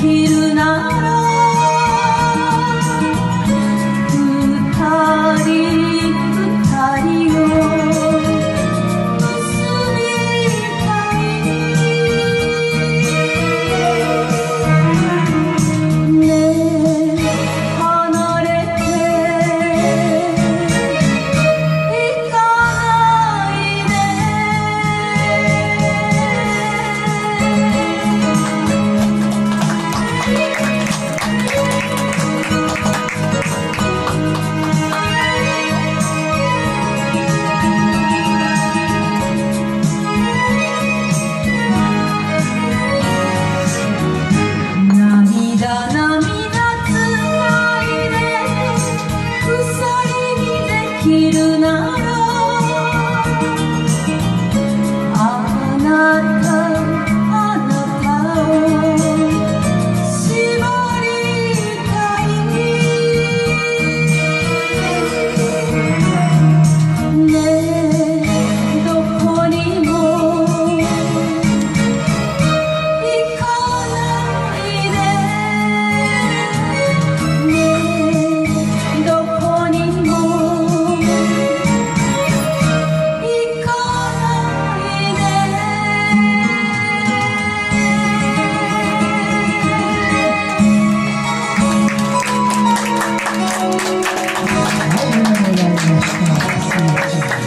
できるな 감사합니다.